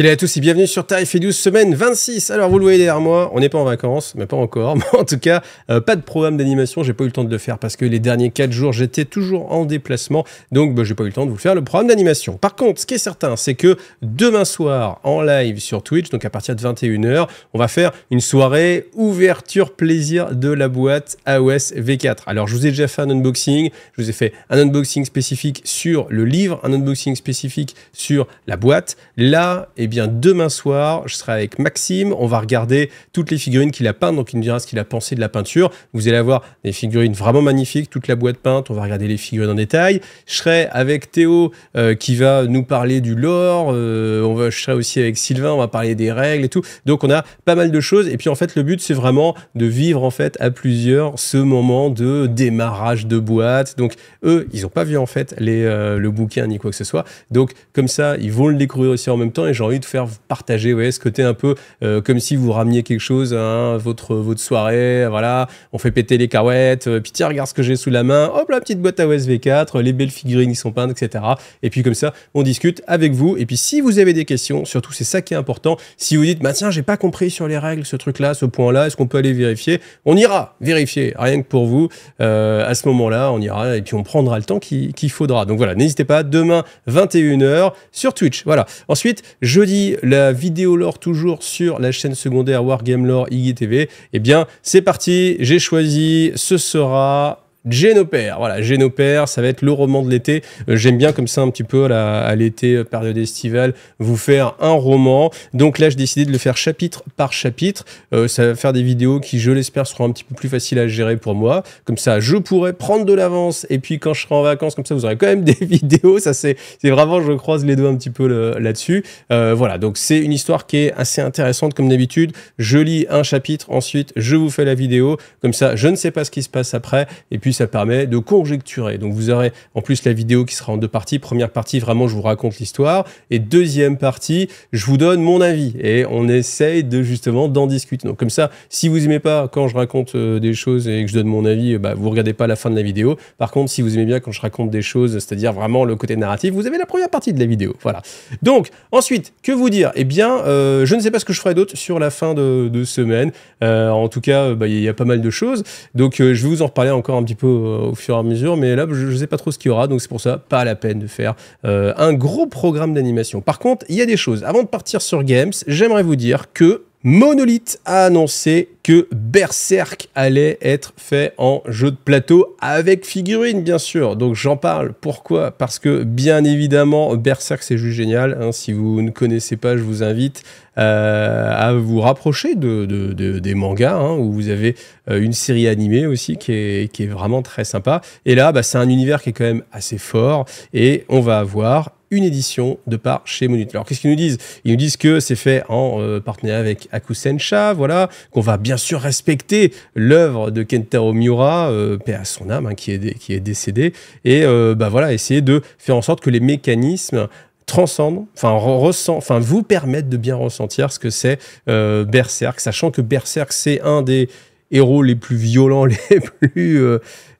Salut à tous et bienvenue sur Tarif et 12 semaine 26. Alors vous le voyez derrière moi, on n'est pas en vacances, mais pas encore. Mais en tout cas, euh, pas de programme d'animation, j'ai pas eu le temps de le faire parce que les derniers 4 jours j'étais toujours en déplacement, donc bah, j'ai pas eu le temps de vous faire le programme d'animation. Par contre, ce qui est certain, c'est que demain soir en live sur Twitch, donc à partir de 21h, on va faire une soirée ouverture plaisir de la boîte AOS V4. Alors je vous ai déjà fait un unboxing, je vous ai fait un unboxing spécifique sur le livre, un unboxing spécifique sur la boîte. Là, eh demain soir, je serai avec Maxime. On va regarder toutes les figurines qu'il a peintes. Donc, il nous dira ce qu'il a pensé de la peinture. Vous allez avoir des figurines vraiment magnifiques, toute la boîte peinte. On va regarder les figurines en détail. Je serai avec Théo euh, qui va nous parler du lore. Euh, on va, je serai aussi avec Sylvain. On va parler des règles et tout. Donc, on a pas mal de choses. Et puis, en fait, le but, c'est vraiment de vivre en fait à plusieurs ce moment de démarrage de boîte. Donc, eux, ils n'ont pas vu en fait les, euh, le bouquin ni quoi que ce soit. Donc, comme ça, ils vont le découvrir aussi en même temps. Et j'ai de faire partager ouais, ce côté un peu euh, comme si vous rameniez quelque chose, hein, votre, votre soirée, voilà, on fait péter les carouettes, euh, puis tiens, regarde ce que j'ai sous la main, hop, la petite boîte à OSV4, les belles figurines qui sont peintes, etc. Et puis comme ça, on discute avec vous. Et puis si vous avez des questions, surtout c'est ça qui est important, si vous dites, bah tiens, j'ai pas compris sur les règles ce truc-là, ce point-là, est-ce qu'on peut aller vérifier? On ira vérifier, rien que pour vous. Euh, à ce moment-là, on ira et puis on prendra le temps qu'il faudra. Donc voilà, n'hésitez pas, demain 21h sur Twitch. Voilà. Ensuite, jeudi, la vidéo lore toujours sur la chaîne secondaire Wargame Lore IGTV. Eh bien, c'est parti, j'ai choisi, ce sera Génopère, voilà, Génopère, ça va être le roman de l'été. Euh, j'aime bien comme ça un petit peu à l'été, euh, période estivale, vous faire un roman. Donc là, j'ai décidé de le faire chapitre par chapitre. Euh, ça va faire des vidéos qui, je l'espère, seront un petit peu plus faciles à gérer pour moi. Comme ça, je pourrais prendre de l'avance. Et puis quand je serai en vacances, comme ça, vous aurez quand même des vidéos. Ça, c'est vraiment, je croise les doigts un petit peu là-dessus. voilà, donc c'est une histoire qui est assez intéressante comme d'habitude. Je lis un chapitre, ensuite je vous fais la vidéo. Comme ça, je ne sais pas ce qui se passe après. Et puis ça permet de conjecturer. Donc vous aurez en plus la vidéo qui sera en deux parties. Première partie, vraiment, je vous raconte l'histoire. Et deuxième partie, je vous donne mon avis. Et on essaye de justement d'en discuter. Donc comme ça, si vous aimez pas quand je raconte euh, des choses et que je donne mon avis, bah, vous regardez pas la fin de la vidéo. Par contre, si vous aimez bien quand je raconte des choses, c'est-à-dire vraiment le côté narratif, vous avez la première partie de la vidéo. Voilà. Donc ensuite, que vous dire? Eh bien, euh, je ne sais pas ce que je ferai d'autre sur la fin de, semaine. Euh, en tout cas, bah, il y a pas mal de choses. Donc je vais vous en reparler encore un petit peu au fur et à mesure, mais là, je sais pas trop ce qu'il y aura, donc c'est pour ça, pas la peine de faire euh, un gros programme d'animation. Par contre, il y a des choses. Avant de partir sur Games, j'aimerais vous dire que Monolith a annoncé que Berserk allait être fait en jeu de plateau avec figurines, bien sûr. Donc j'en parle. Pourquoi? Parce que bien évidemment, Berserk c'est juste génial. Hein. Si vous ne connaissez pas, je vous invite euh, à vous rapprocher de, des mangas, hein, où vous avez euh, une série animée aussi qui est, vraiment très sympa. Et là, bah, c'est un univers qui est quand même assez fort. Et on va avoir une édition de part chez Monolith. Alors qu'est-ce qu'ils nous disent? Ils nous disent que c'est fait en euh, partenariat avec Akusensha, voilà, qu'on va bien sûr respecter l'œuvre de Kentaro Miura, euh, paix à son âme, hein, qui, est qui est décédé, et euh, bah voilà, essayer de faire en sorte que les mécanismes transcendent, enfin ressent, enfin vous permettent de bien ressentir ce que c'est Berserk, sachant que Berserk c'est un des héros les plus violents, les plus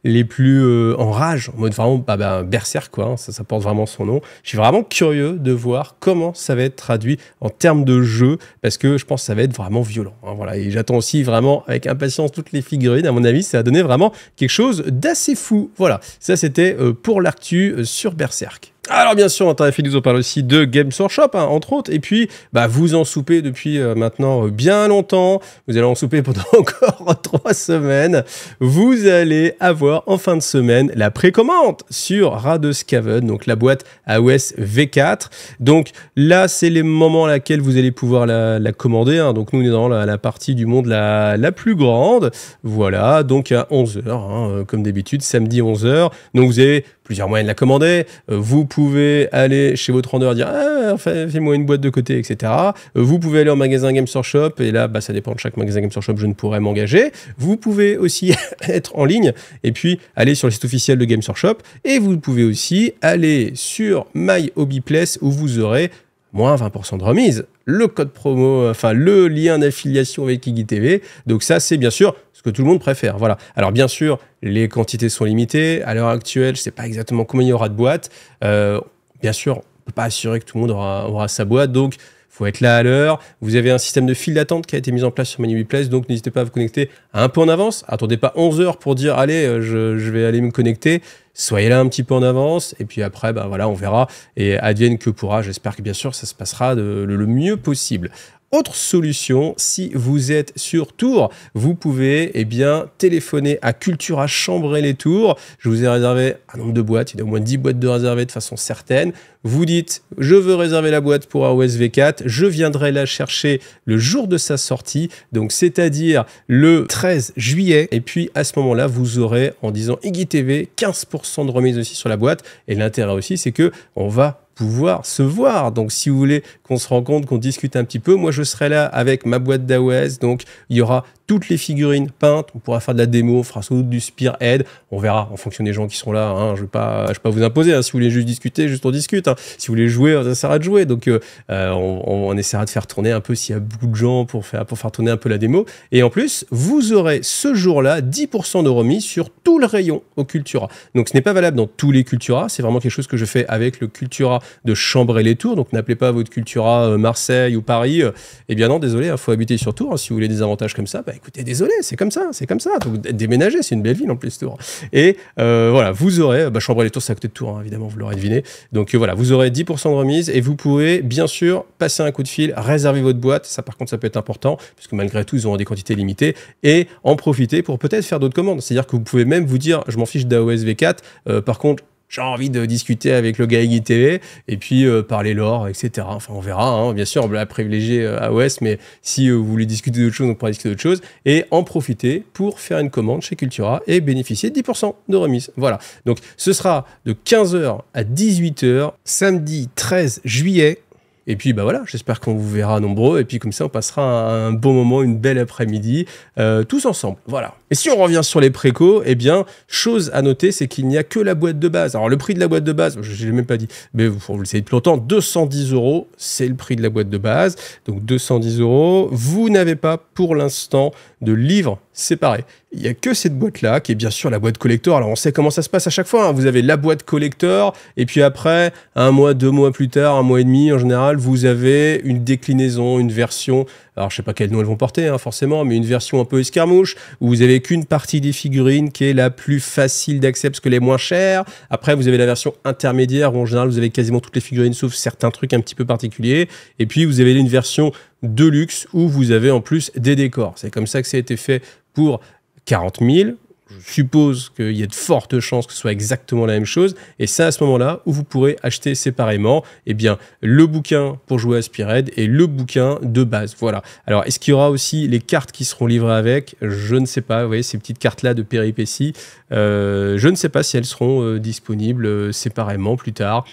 les plus euh, en rage, en mode vraiment bah, bah, berserk, quoi, hein, ça, ça, porte vraiment son nom. Je suis vraiment curieux de voir comment ça va être traduit en termes de jeu, parce que je pense que ça va être vraiment violent. Hein, voilà. Et j'attends aussi vraiment avec impatience toutes les figurines. À mon avis, ça va donner vraiment quelque chose d'assez fou. Voilà, ça c'était euh, pour l'actu euh, sur Berserk. Alors bien sûr, Internet nous on parle aussi de Games Workshop, hein, entre autres. Et puis, bah, vous en soupez depuis euh, maintenant euh, bien longtemps. Vous allez en souper pendant encore trois semaines. Vous allez avoir en fin de semaine la précommande sur Radescaven, donc la boîte AOS V4. Donc là, c'est les moments à laquelle vous allez pouvoir la, commander. Hein. Donc nous, on est dans la, partie du monde la, la, plus grande. Voilà, donc à 11h, hein, euh, comme d'habitude, samedi 11h. Donc vous avez plusieurs moyens de la commander. Euh, vous pouvez aller chez votre vendeur dire ah, fais-moi une boîte de côté, etc. Euh, vous pouvez aller en magasin Game Store Shop et là, bah, ça dépend de chaque magasin Game Store Shop, je ne pourrais m'engager. Vous pouvez aussi être en ligne et puis aller sur le site officiel de Game Store Shop et vous pouvez aussi aller sur My Hobby Place où vous aurez moins 20% de remise, le code promo, enfin le lien d'affiliation avec IGTV. Donc ça, c'est bien sûr ce que tout le monde préfère. Voilà. Alors bien sûr, les quantités sont limitées. À l'heure actuelle, je ne sais pas exactement combien il y aura de boîtes. Euh, bien sûr, on ne peut pas assurer que tout le monde aura, aura sa boîte. Donc, faut être là à l'heure. Vous avez un système de file d'attente qui a été mis en place sur ManyWePlace, donc n'hésitez pas à vous connecter un peu en avance. Attendez pas 11 heures pour dire allez, euh, je, vais aller me connecter. Soyez là un petit peu en avance et puis après, bah voilà, on verra et advienne que pourra. J'espère que bien sûr ça se passera le mieux possible. Autre solution, si vous êtes sur Tours, vous pouvez eh bien, téléphoner à Cultura Chambray les Tours. Je vous ai réservé un nombre de boîtes, il y a au moins 10 boîtes de réservées de façon certaine. Vous dites, je veux réserver la boîte pour AOS V4, je viendrai la chercher le jour de sa sortie, donc c'est-à-dire le 13 juillet. Et puis à ce moment-là, vous aurez, en disant Iggy TV, 15% de remise aussi sur la boîte. Et l'intérêt aussi, c'est que on va pouvoir se voir. Donc, si vous voulez qu'on se rencontre, qu'on discute un petit peu, moi, je serai là avec ma boîte d'AOS. Donc, il y aura toutes les figurines peintes. On pourra faire de la démo, on fera sans doute du Spearhead. On verra en fonction des gens qui sont là. Hein. Je ne vais, pas, pas vous imposer. Hein. Si vous voulez juste discuter, juste on discute. Hein. Si vous voulez jouer, ça sert à de jouer. Donc, euh, euh, on, essaiera de faire tourner un peu s'il y a beaucoup de gens pour faire, pour faire tourner un peu la démo. Et en plus, vous aurez ce jour-là 10% de remise sur tout le rayon au Cultura. Donc, ce n'est pas valable dans tous les Cultura. C'est vraiment quelque chose que je fais avec le Cultura de Chambray-les-Tours. Donc, n'appelez pas votre Cultura euh, Marseille ou Paris. Eh bien non, désolé, il faut habiter sur Tours. Si vous voulez des avantages comme ça, bah, écoutez, désolé, c'est comme ça, c'est comme ça. Donc, déménager, c'est une belle ville en plus, Tours. Et euh, voilà, vous aurez, bah, Chambray les Tours, c'est à côté de Tours, hein, évidemment, vous l'aurez deviné. Donc euh, voilà, vous aurez 10% de remise et vous pouvez, bien sûr, passer un coup de fil, réserver votre boîte. Ça, par contre, ça peut être important, puisque malgré tout, ils auront des quantités limitées et en profiter pour peut-être faire d'autres commandes. C'est-à-dire que vous pouvez même vous dire, je m'en fiche d'AOS V4, euh, par contre, j'ai envie de discuter avec le gars TV et puis euh, parler lore, etc. Enfin, on verra. Hein. Bien sûr, on va privilégier euh, AOS, mais si euh, vous voulez discuter d'autre chose, on pourra discuter d'autre chose et en profiter pour faire une commande chez Cultura et bénéficier de 10% de remise. Voilà. Donc, ce sera de 15h à 18h, samedi 13 juillet et puis bah voilà, j'espère qu'on vous verra nombreux. Et puis comme ça, on passera un, bon moment, une belle après-midi, euh, tous ensemble. Voilà. Et si on revient sur les précos, eh bien, chose à noter, c'est qu'il n'y a que la boîte de base. Alors le prix de la boîte de base, je ne l'ai même pas dit, mais vous, vous le savez depuis longtemps, 210 euros, c'est le prix de la boîte de base. Donc 210 euros. Vous n'avez pas pour l'instant de livre séparé. Il n'y a que cette boîte-là, qui est bien sûr la boîte collector. Alors on sait comment ça se passe à chaque fois. Hein. Vous avez la boîte collector, et puis après, un mois, deux mois plus tard, un mois et demi en général, vous avez une déclinaison, une version. Alors je sais pas quel nom elles vont porter, hein, forcément, mais une version un peu escarmouche, où vous avez qu'une partie des figurines qui est la plus facile d'accès parce que les moins chères. Après, vous avez la version intermédiaire, où en général, vous avez quasiment toutes les figurines, sauf certains trucs un petit peu particuliers. Et puis, vous avez une version de luxe où vous avez en plus des décors. C'est comme ça que ça a été fait pour 40 000. Je suppose qu'il y a de fortes chances que ce soit exactement la même chose. Et c'est à ce moment-là où vous pourrez acheter séparément eh bien, le bouquin pour jouer à Spired et le bouquin de base. Voilà. Alors, est-ce qu'il y aura aussi les cartes qui seront livrées avec? Je ne sais pas. Vous voyez, ces petites cartes-là de péripéties. Euh, je ne sais pas si elles seront euh, disponibles euh, séparément plus tard.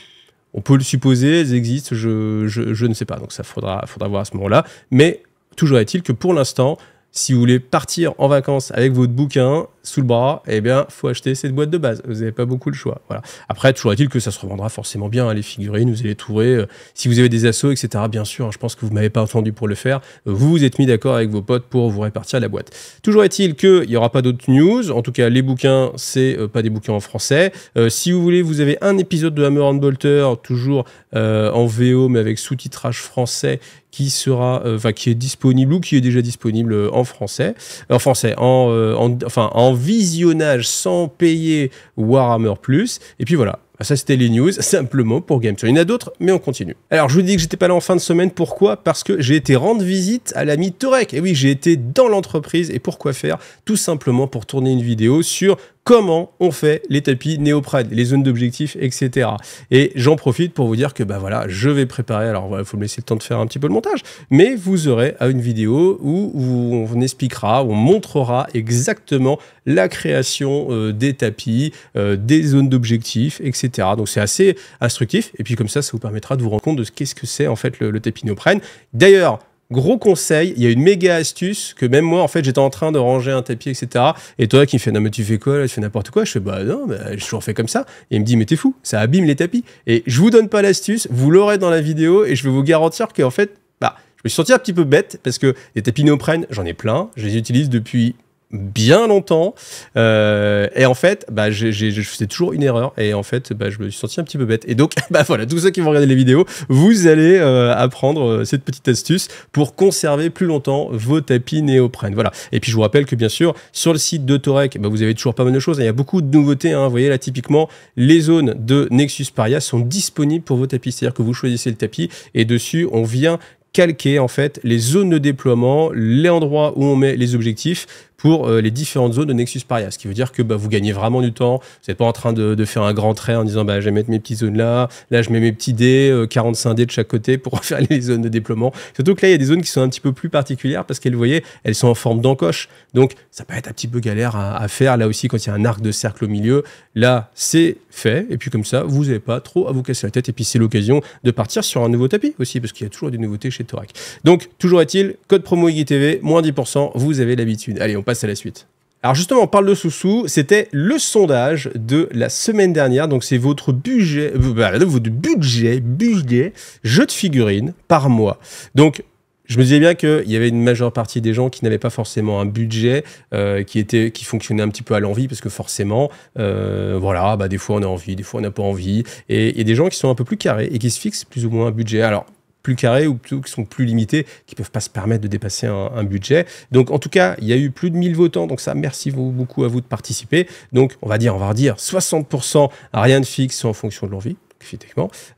On peut le supposer, elles existent, je, je, ne sais pas. Donc ça faudra, faudra voir à ce moment-là. Mais toujours est-il que pour l'instant, si vous voulez partir en vacances avec votre bouquin sous le bras, eh bien, faut acheter cette boîte de base. Vous n'avez pas beaucoup de choix. Voilà. Après, toujours est-il que ça se revendra forcément bien, hein, les figurines, vous allez trouver. Euh, si vous avez des assos, etc., bien sûr, hein, je pense que vous ne m'avez pas entendu pour le faire. Euh, vous vous êtes mis d'accord avec vos potes pour vous répartir la boîte. Toujours est-il qu'il n'y aura pas d'autres news. En tout cas, les bouquins, c'est euh, pas des bouquins en français. si vous voulez, vous avez un épisode de Hammer and Bolter, toujours en VO, mais avec sous-titrage français, qui sera, euh, enfin qui est disponible ou qui est déjà disponible euh, en français, en français, en, euh, enfin en visionnage sans payer Warhammer Plus. Et puis voilà, ah, ça, c'était les news, simplement pour Game Il y en a d'autres, mais on continue. Alors, je vous dis que j'étais pas là en fin de semaine. Pourquoi? Parce que j'ai été rendre visite à l'ami Torek. Et oui, j'ai été dans l'entreprise. Et pourquoi faire? Tout simplement pour tourner une vidéo sur comment on fait les tapis néoprène, les zones d'objectif, etc. Et j'en profite pour vous dire que bah voilà, je vais préparer. Alors il faut me laisser le temps de faire un petit peu le montage, mais vous aurez une vidéo où on expliquera, on montrera exactement la création euh, des tapis, euh, des zones d'objectif, etc. Donc c'est assez instructif. Et puis comme ça, ça vous permettra de vous rendre compte de ce qu'est-ce que c'est en fait le, le tapis néoprène. D'ailleurs, Gros conseil, il y a une méga astuce que même moi, en fait, j'étais en train de ranger un tapis, etc. Et toi qui me fais, non, mais tu fais quoi Tu fais n'importe quoi? Je fais, bah non, bah, j'ai toujours fait comme ça. Et il me dit, mais t'es fou, ça abîme les tapis. Et je vous donne pas l'astuce, vous l'aurez dans la vidéo et je vais vous garantir qu'en fait, bah, je me suis senti un petit peu bête parce que les tapis néoprène, j'en ai plein. Je les utilise depuis bien longtemps. Euh, et en fait, bah, j'ai, je faisais toujours une erreur. Et en fait, bah, je me suis senti un petit peu bête. Et donc, bah, voilà, tous ceux qui vont regarder les vidéos, vous allez euh, apprendre euh, cette petite astuce pour conserver plus longtemps vos tapis néoprène. Voilà. Et puis, je vous rappelle que bien sûr, sur le site de Torek, bah, vous avez toujours pas mal de choses. Il y a beaucoup de nouveautés. Hein. Vous voyez là, typiquement, les zones de Nexus Paria sont disponibles pour vos tapis. C'est-à-dire que vous choisissez le tapis et dessus, on vient calquer en fait les zones de déploiement, les endroits où on met les objectifs pour euh, les différentes zones de Nexus Paria. Ce qui veut dire que bah, vous gagnez vraiment du temps. Vous n'êtes pas en train de, faire un grand trait en disant bah, je vais mettre mes petites zones là, là je mets mes petits dés, 45 euh, dés de chaque côté pour faire les zones de déploiement. Surtout que là, il y a des zones qui sont un petit peu plus particulières parce qu'elles, vous voyez, elles sont en forme d'encoche. Donc ça peut être un petit peu galère à, faire. Là aussi, quand il y a un arc de cercle au milieu, là c'est fait. Et puis comme ça, vous n'avez pas trop à vous casser la tête. Et puis c'est l'occasion de partir sur un nouveau tapis aussi parce qu'il y a toujours des nouveautés chez Thorac. Donc toujours est-il, code promo IGTV, moins 10%, vous avez l'habitude. Allez, on passe à la suite. Alors justement, on parle de sous-sous, c'était le sondage de la semaine dernière, donc c'est votre budget, euh, bah, votre budget, budget, jeu de figurines par mois. Donc je me disais bien qu'il y avait une majeure partie des gens qui n'avaient pas forcément un budget euh, qui était qui fonctionnait un petit peu à l'envie parce que forcément euh, voilà bah des fois on a envie des fois on n'a pas envie et des gens qui sont un peu plus carrés et qui se fixent plus ou moins un budget alors plus carrés ou plutôt qui sont plus limités, qui peuvent pas se permettre de dépasser un, budget. Donc en tout cas, il y a eu plus de 1000 votants, donc ça, merci beaucoup à vous de participer. Donc on va dire, on va redire 60% à rien de fixe en fonction de l'envie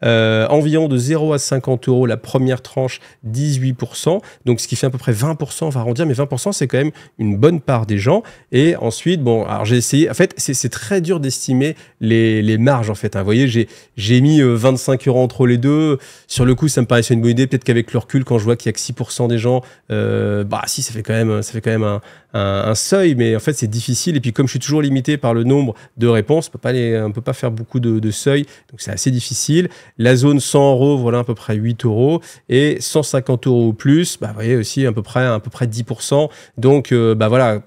Euh, environ de 0 à 50 euros la première tranche, 18%. Donc ce qui fait à peu près 20%, on va arrondir, mais 20% c'est quand même une bonne part des gens. Et ensuite, bon, alors j'ai essayé, en fait c'est très dur d'estimer les, les, marges en fait. Hein. Vous voyez, j'ai mis 25 euh, euros entre les deux. Sur le coup, ça me paraissait une bonne idée. Peut-être qu'avec le recul, quand je vois qu'il y a que 6% des gens, euh, bah si, ça fait quand même, ça fait quand même un, un, seuil, mais en fait c'est difficile. Et puis comme je suis toujours limité par le nombre de réponses, on peut pas, on peut pas faire beaucoup de, seuils, donc c'est assez difficile. La zone 100 euros, voilà à peu près 8 euros, et 150 euros ou plus, bah, vous voyez aussi à peu près, à peu près 10%. Donc euh, bah voilà,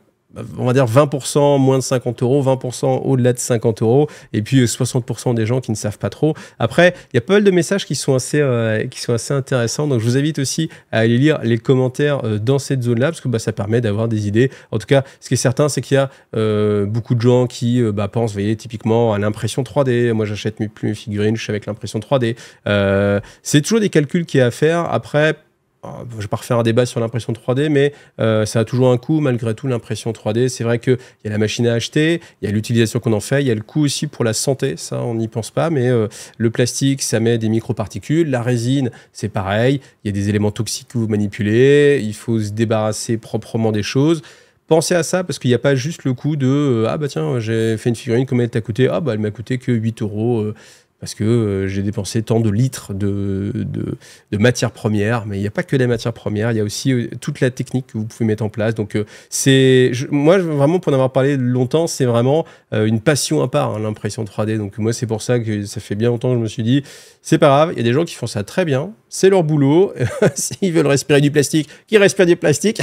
on va dire 20% moins de 50 euros, 20% au-delà de 50 euros, et puis 60% euh, des gens qui ne savent pas trop. Après, il y a pas mal de messages qui sont assez, euh, qui sont assez intéressants, donc je vous invite aussi à aller lire les commentaires euh, dans cette zone-là, parce que bah, ça permet d'avoir des idées. En tout cas, ce qui est certain, c'est qu'il y a beaucoup de gens qui bah, pensent, vous voyez, typiquement à l'impression 3D. Moi, j'achète plus mes figurines, je suis avec l'impression 3D. c'est toujours des calculs qui y a à faire. Après, ah, je vais pas refaire un débat sur l'impression 3D, mais euh, ça a toujours un coût malgré tout l'impression 3D. C'est vrai qu'il y a la machine à acheter, il y a l'utilisation qu'on en fait, il y a le coût aussi pour la santé, ça on n'y pense pas, mais euh, le plastique ça met des microparticules, la résine c'est pareil, il y a des éléments toxiques que vous manipulez, il faut se débarrasser proprement des choses. Pensez à ça parce qu'il n'y a pas juste le coût de euh, ah bah tiens j'ai fait une figurine combien elle t'a coûté? Ah bah elle m'a coûté que 8 euros parce que euh, j'ai dépensé tant de litres de, de, matières premières, mais il n'y a pas que les matières premières, il y a aussi euh, toute la technique que vous pouvez mettre en place. Donc euh, c'est, moi vraiment pour en avoir parlé longtemps, c'est vraiment une passion à part hein, l'impression 3D. Donc moi c'est pour ça que ça fait bien longtemps que je me suis dit, c'est pas grave, il y a des gens qui font ça très bien, c'est leur boulot. S'ils veulent respirer du plastique, qu'ils respirent du plastique.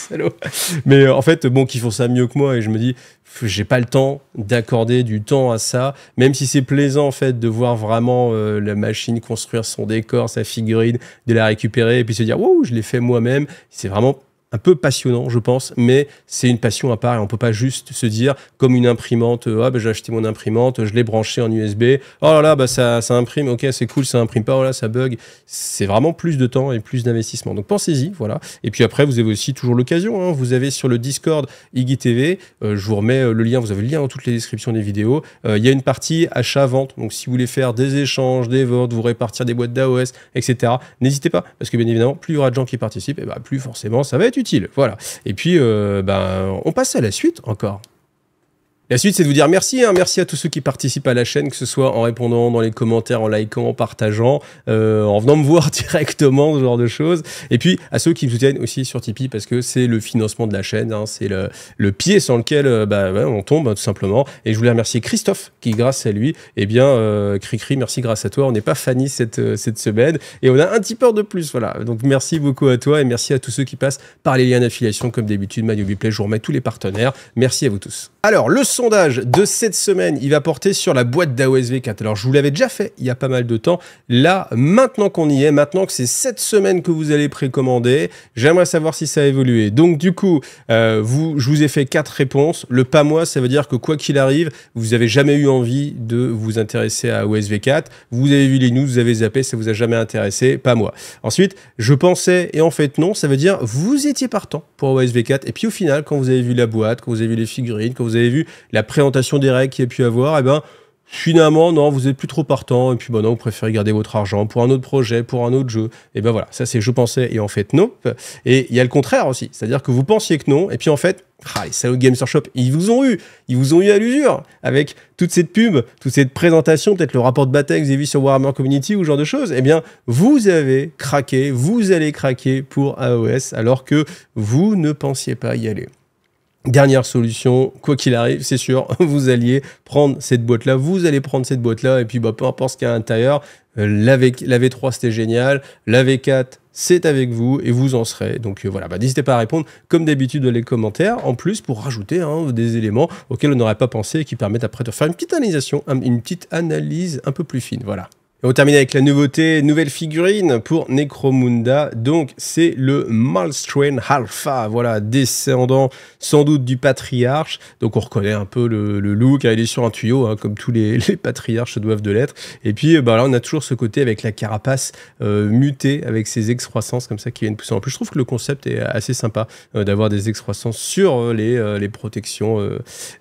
Mais en fait, bon, qu'ils font ça mieux que moi. Et je me dis, j'ai pas le temps d'accorder du temps à ça, même si c'est plaisant en fait de voir vraiment euh, la machine construire son décor, sa figurine, de la récupérer et puis se dire wow, je l'ai fait moi-même. C'est vraiment un peu passionnant, je pense, mais c'est une passion à part et on peut pas juste se dire comme une imprimante, ah ben j'ai acheté mon imprimante, je l'ai branché en USB, oh là là, bah ça, ça imprime, ok c'est cool, ça imprime pas, oh là ça bug. C'est vraiment plus de temps et plus d'investissement. Donc pensez-y, voilà. Et puis après vous avez aussi toujours l'occasion, hein. vous avez sur le Discord IGTV, euh, je vous remets euh, le lien, vous avez le lien dans toutes les descriptions des vidéos. Euh, il y a une partie achat-vente, donc si vous voulez faire des échanges, des votes, vous répartir des boîtes d'AOS, etc. N'hésitez pas, parce que bien évidemment, plus il y aura de gens qui participent, et bah, plus forcément ça va être utile. Voilà. Et puis, euh, ben, on passe à la suite encore. La suite, c'est de vous dire merci. Hein. merci à tous ceux qui participent à la chaîne, que ce soit en répondant dans les commentaires, en likant, en partageant, euh, en venant me voir directement, ce genre de choses. Et puis à ceux qui me soutiennent aussi sur Tipeee, parce que c'est le financement de la chaîne, hein. c'est le, pied sur lequel euh, bah, on tombe, tout simplement. Et je voulais remercier Christophe, qui grâce à lui, eh bien, euh, Cricri, merci grâce à toi. On n'est pas Fanny cette, euh, semaine. Et on a un petit peu de plus. Voilà. Donc merci beaucoup à toi et merci à tous ceux qui passent par les liens d'affiliation, comme d'habitude, MyUbiPlay. Je vous remets tous les partenaires. Merci à vous tous. Alors, le son sondage de cette semaine, il va porter sur la boîte d'AOS V4. Alors, je vous l'avais déjà fait il y a pas mal de temps. Là, maintenant qu'on y est, maintenant que c'est cette semaine que vous allez précommander, j'aimerais savoir si ça a évolué. Donc, du coup, euh, vous, je vous ai fait quatre réponses. Le pas moi, ça veut dire que quoi qu'il arrive, vous avez jamais eu envie de vous intéresser à AOS V4. Vous avez vu les news, vous avez zappé, ça vous a jamais intéressé, pas moi. Ensuite, je pensais et en fait non, ça veut dire vous étiez partant pour AOS V4. Et puis au final, quand vous avez vu la boîte, quand vous avez vu les figurines, quand vous avez vu la présentation des règles qu'il y a pu avoir, et eh ben finalement, non, vous êtes plus trop partant, et puis bon, non, vous préférez garder votre argent pour un autre projet, pour un autre jeu. Et ben voilà, ça c'est je pensais, et en fait non. Et il y a le contraire aussi, c'est-à-dire que vous pensiez que non, et puis en fait, ah, les salauds Games Workshop, ils vous ont eu, ils vous ont eu à l'usure, avec toute cette pub, toute cette présentation, peut-être le rapport de bataille que vous avez vu sur Warhammer Community ou ce genre de choses, eh bien, vous avez craqué, vous allez craquer pour AOS, alors que vous ne pensiez pas y aller. Dernière solution, quoi qu'il arrive, c'est sûr, vous alliez prendre cette boîte-là, vous allez prendre cette boîte-là, et puis bah, peu importe ce qu'il y a à l'intérieur, euh, la, v, la V3 c'était génial, la V4 c'est avec vous et vous en serez. Donc euh, voilà, bah, n'hésitez pas à répondre comme d'habitude dans les commentaires, en plus pour rajouter hein, des éléments auxquels on n'aurait pas pensé et qui permettent après de faire une petite analyse, une petite analyse un peu plus fine. Voilà on termine avec la nouveauté, nouvelle figurine pour Necromunda. Donc, c'est le Malstrain Alpha. Voilà, descendant sans doute du patriarche. Donc, on reconnaît un peu le, look. Il est sur un tuyau, hein, comme tous les, patriarches doivent de l'être. Et puis, bah, là, on a toujours ce côté avec la carapace euh, mutée, avec ses excroissances comme ça qui viennent pousser en plus. Je trouve que le concept est assez sympa euh, d'avoir des excroissances sur euh, les, protections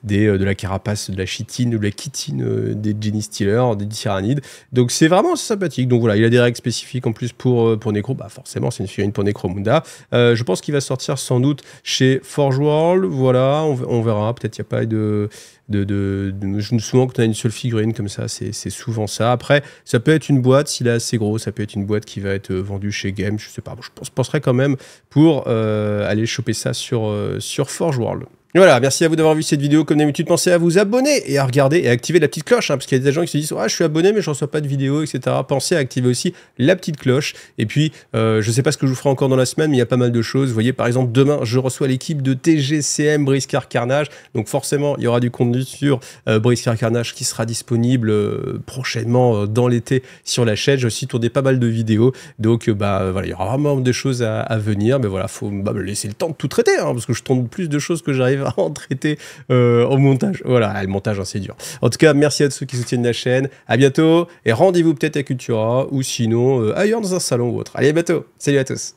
de la carapace, de la chitine, de la chitine des Jenny Stealer, des tyrannides. Donc, c'est vraiment sympathique. Donc voilà, il a des règles spécifiques en plus pour, euh, pour Necro. Bah forcément, c'est une figurine pour Necromunda. Euh, je pense qu'il va sortir sans doute chez Forge World. Voilà, on, verra. Peut-être il n'y a pas de, de, de, je me souviens que tu as une seule figurine comme ça, c'est souvent ça. Après, ça peut être une boîte, s'il est assez gros, ça peut être une boîte qui va être vendue chez Game, je sais pas. Je pense, penserais quand même pour euh, aller choper ça sur, sur Forge World voilà, merci à vous d'avoir vu cette vidéo. Comme d'habitude, pensez à vous abonner et à regarder et à activer la petite cloche, hein, parce qu'il y a des gens qui se disent ah je suis abonné mais je reçois pas de vidéo, etc. Pensez à activer aussi la petite cloche. Et puis, euh, je sais pas ce que je vous ferai encore dans la semaine, mais il y a pas mal de choses. Vous voyez, par exemple, demain, je reçois l'équipe de TGCM Briscar Carnage, donc forcément, il y aura du contenu sur euh, Briscar Carnage qui sera disponible euh, prochainement dans l'été sur la chaîne. J'ai aussi tourné pas mal de vidéos, donc bah voilà, il y aura vraiment des choses à, venir, mais voilà, faut bah, laisser le temps de tout traiter, hein, parce que je tourne plus de choses que j'arrive traiter euh, au montage. Voilà, le montage, hein, c'est dur. En tout cas, merci à tous ceux qui soutiennent la chaîne. À bientôt et rendez-vous peut-être à Cultura ou sinon euh, ailleurs dans un salon ou autre. Allez, à bientôt. Salut à tous.